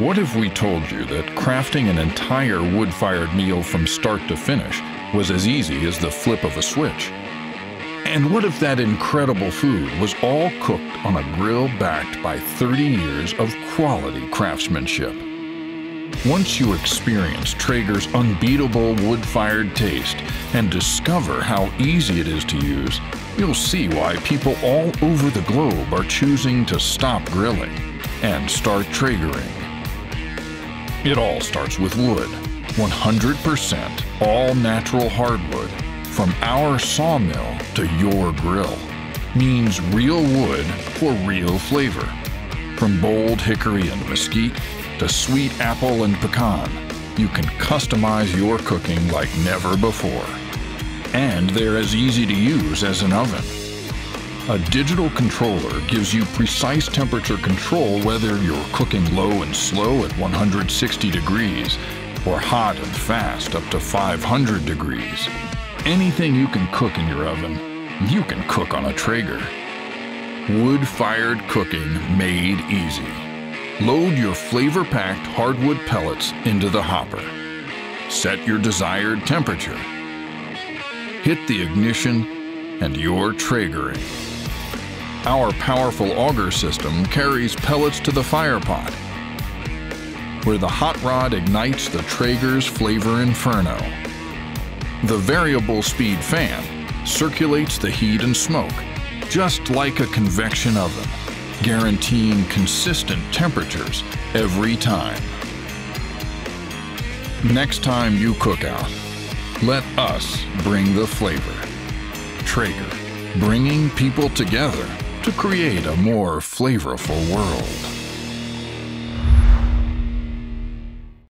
What if we told you that crafting an entire wood-fired meal from start to finish was as easy as the flip of a switch? And what if that incredible food was all cooked on a grill backed by 30 years of quality craftsmanship? Once you experience Traeger's unbeatable wood-fired taste and discover how easy it is to use, you'll see why people all over the globe are choosing to stop grilling and start Traegering. It all starts with wood, 100% all natural hardwood, from our sawmill to your grill. Means real wood for real flavor. From bold hickory and mesquite to sweet apple and pecan, you can customize your cooking like never before. And they're as easy to use as an oven. A digital controller gives you precise temperature control whether you're cooking low and slow at 160 degrees or hot and fast up to 500 degrees. Anything you can cook in your oven, you can cook on a Traeger. Wood-fired cooking made easy. Load your flavor-packed hardwood pellets into the hopper. Set your desired temperature. Hit the ignition and you're Traegering. Our powerful auger system carries pellets to the fire pot, where the hot rod ignites the Traeger's flavor inferno. The variable speed fan circulates the heat and smoke, just like a convection oven, guaranteeing consistent temperatures every time. Next time you cook out, let us bring the flavor. Traeger, bringing people together to create a more flavorful world.